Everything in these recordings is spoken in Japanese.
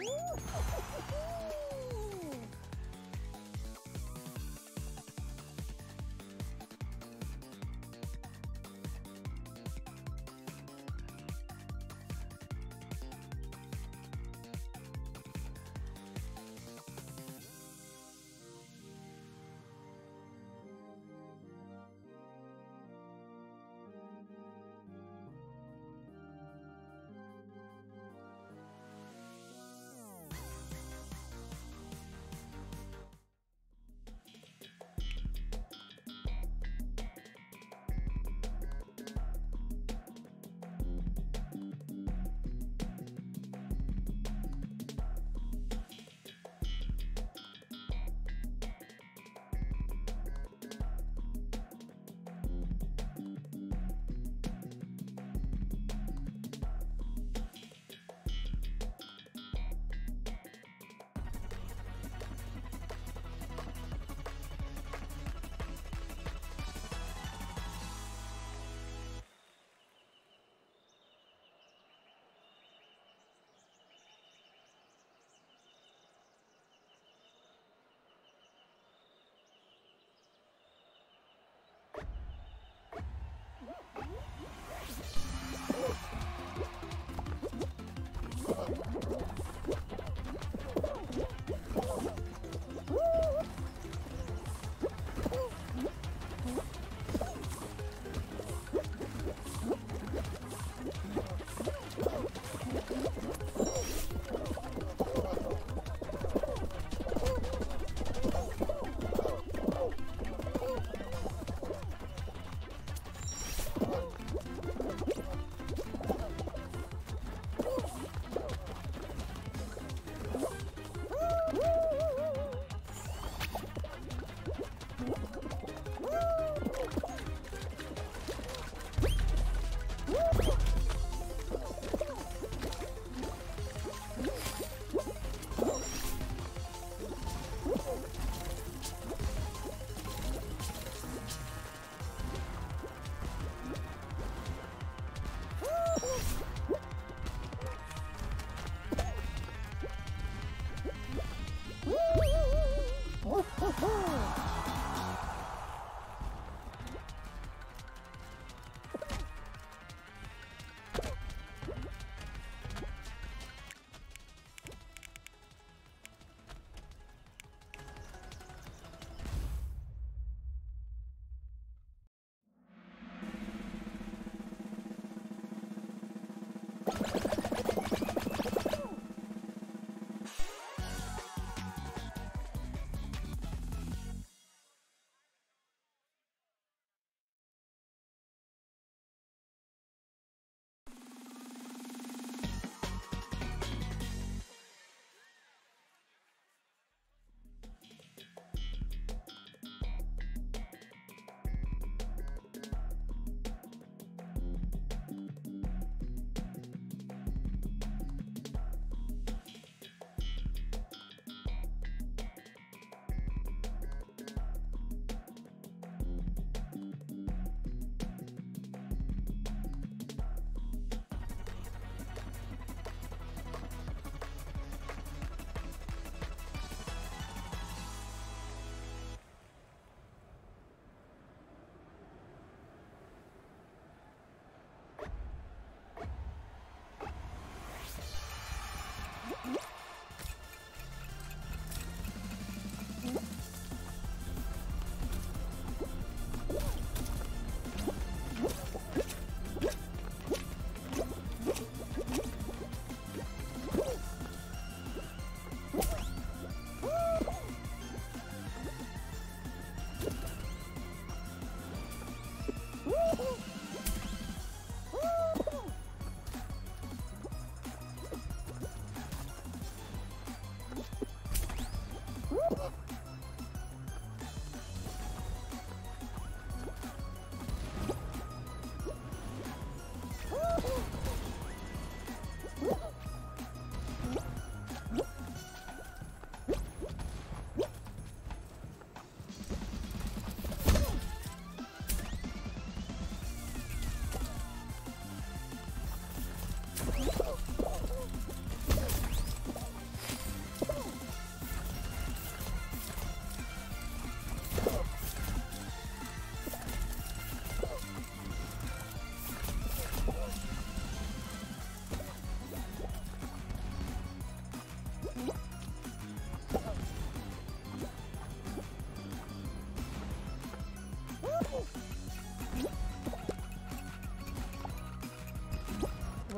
おフフフ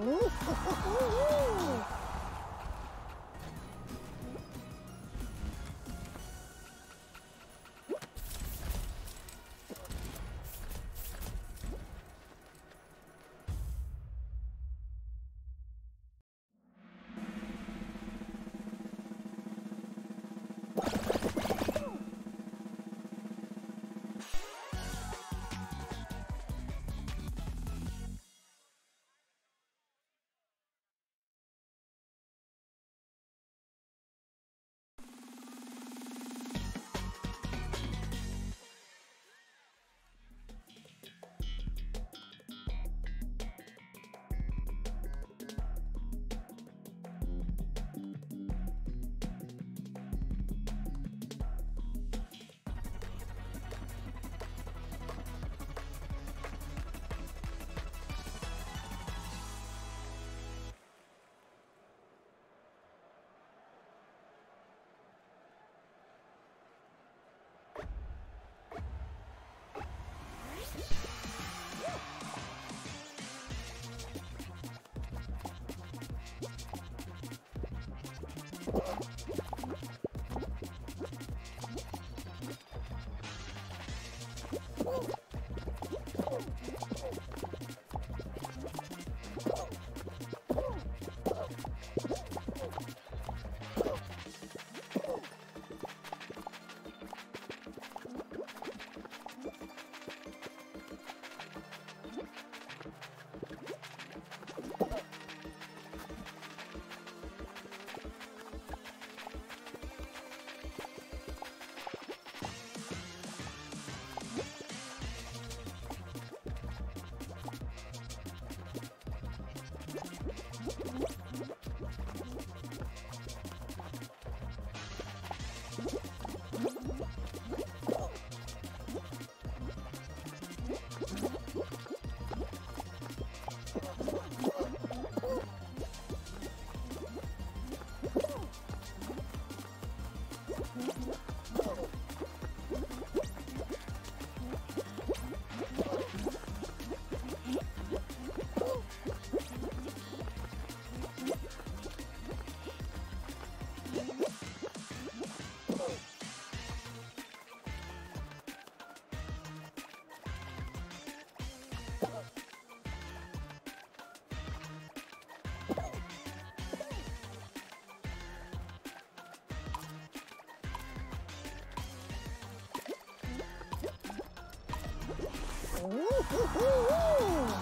呜呼呼呼呜呜呜呜。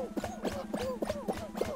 ハハハハ!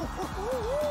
Uhul.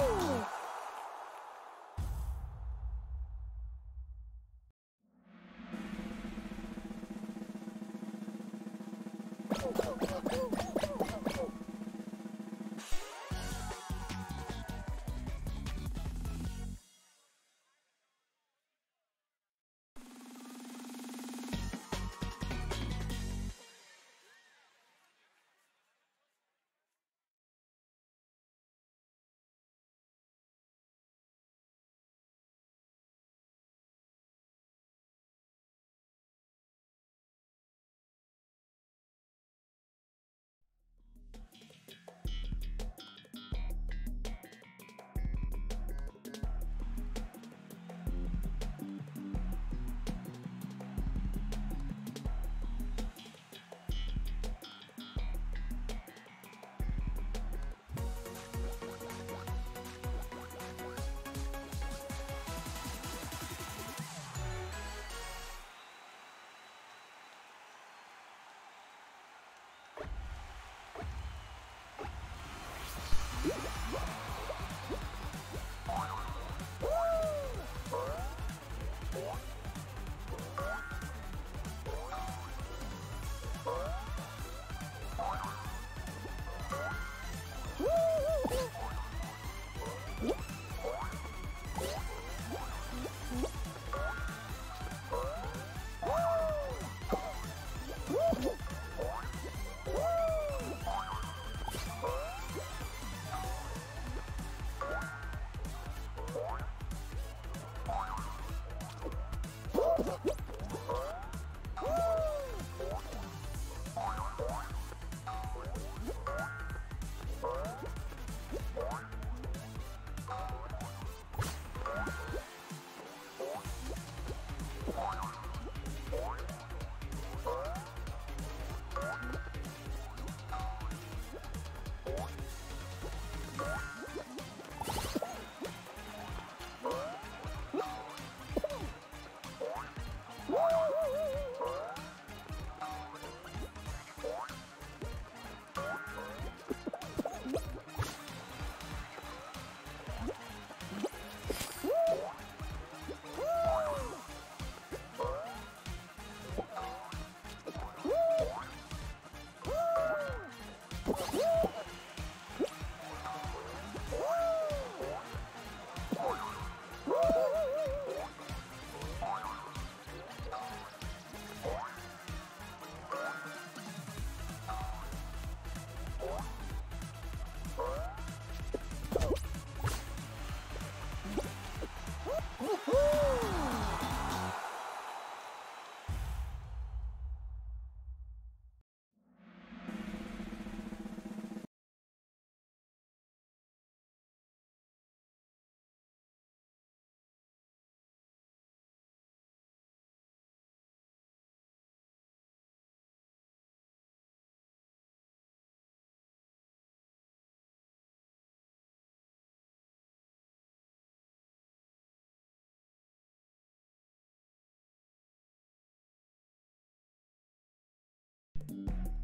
Mm-hmm.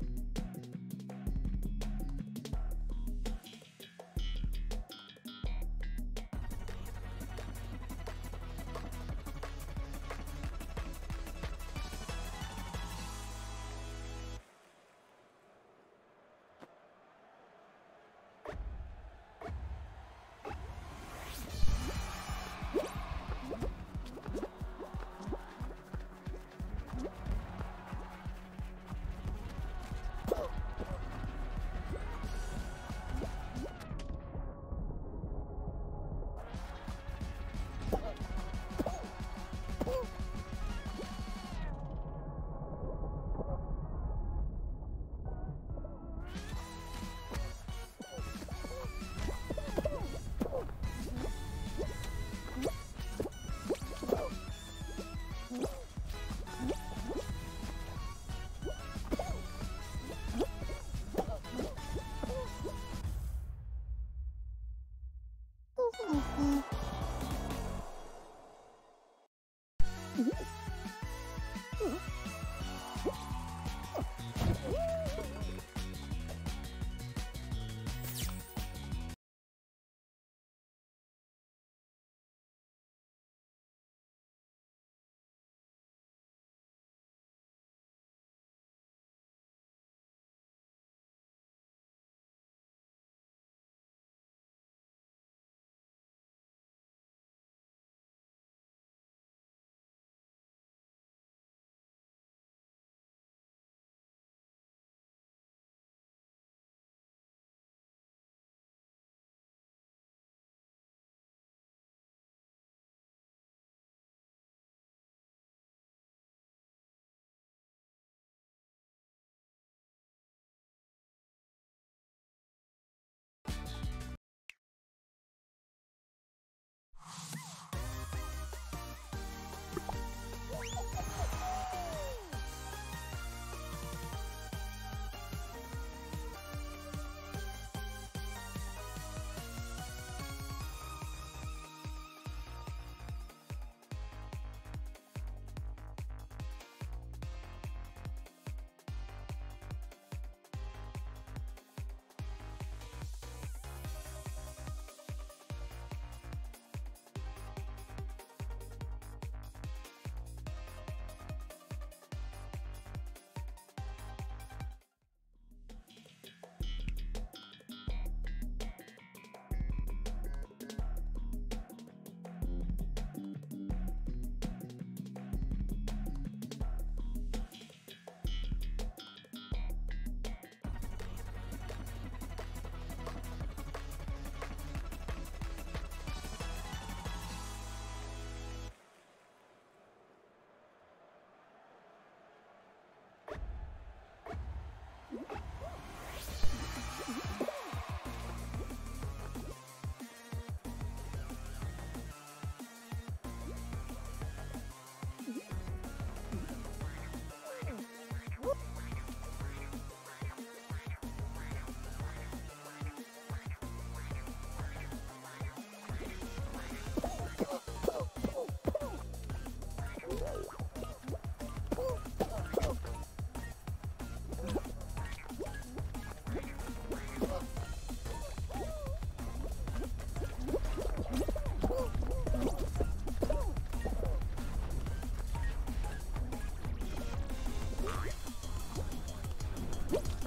はい。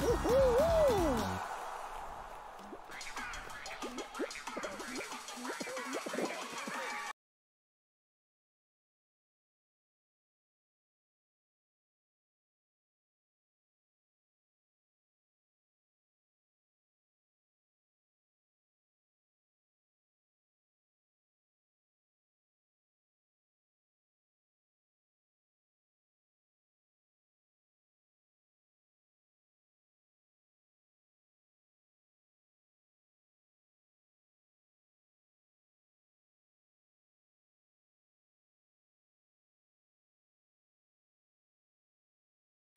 Woohoo!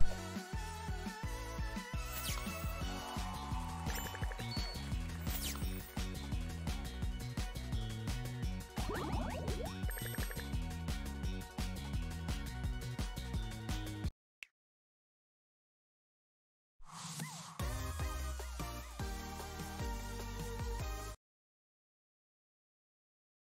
Woo!